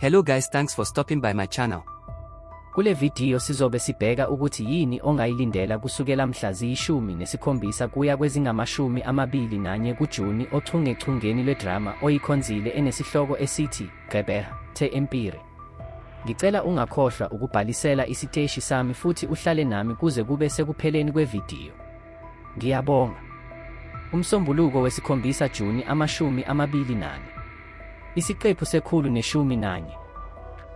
Hello guys thanks for stopping by my channel. Kule video sizobe sibheka ukuthi yini ongayilindela kusukela mhla ziyishumi nesikhombisa kuya kwezingamashumi amabili nanye kuJuni ochungechungeni lwedrama oyikhonzile enesihloko esithi Gebeha The Empire. Ngicela ungakhohlwa ukubhalisela isiteshi sami futhi uhlale nami kuze kube sekupheleni kwevidiyo. Ngiyabonga. Umsombuluko wesikhombisa Juni amashumi amabili nane. Isiqephu sekhulu neshumi nanye.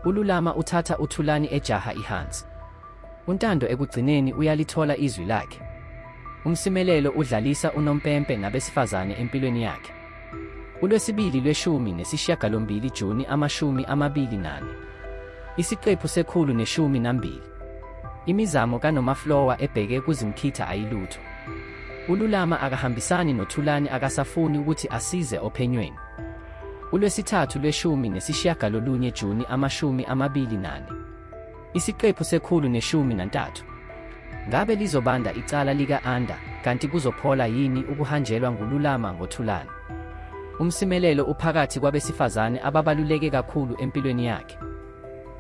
Ululama uthatha uthulani ejaha ihansi. Untando ekugcineni uyalithola izwi lakhe. Umsimelelo udlalisa unompempe nabesifazane empilweni yakhe. Ulwesibili lweshumi nesishiyagalombili Juni amashumi amabili nane. Isiqephu sekhulu neshumi nambili. Imizamo kaNomaflowa ebheke kuzimkhitha ayilutho. Ululama akahambisani nothulani akasafuni ukuthi asize ophenyweni. Ulwesithathu lweshumi nesishiyagalolunye Juni amashumi amabili nane. Isiqephu sekhulu neshumi nantathu. Ngabe lizobanda icala lika-Anda kanti kuzophola yini ukuhanjelwa ngululama ngothulani? Umsimelelo uphakathi kwabesifazane ababaluleke kakhulu empilweni yakhe.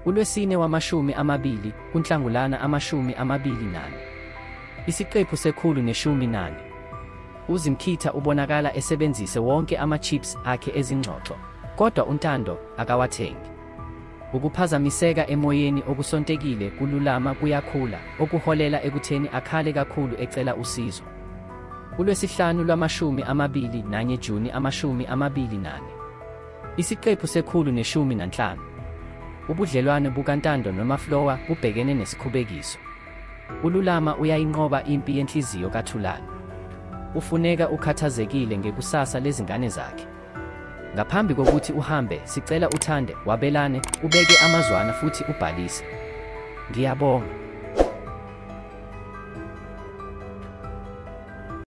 Ulwesine wamashumi amabili kunhlangulana amashumi amabili nane. Isiqephu sekhulu neshumi nane. Uzimkhitha ubonakala esebenzise wonke ama-chips akhe ezingxoxo, kodwa untando akawathengi. Ukuphazamiseka emoyeni okusontekile kululama kuyakhula, okuholela ekutheni akhale kakhulu ecela usizo. Ulwesihlanu lwamashumi amabili nanye Juni amashumi amabili nane. Isiqephu sekhulu neshumi nanhlanu. Ubudlelwane bukaNtando noMaflowa bubhekene nesikhubekiso. Ululama uyayinqoba impi yenhliziyo kaThulani. Ufuneka ukhathazekile ngekusasa lezingane zakhe. Ngaphambi kokuthi uhambe, sicela uthande, wabelane, ubeke amazwana futhi ubhalise. Ngiyabonga.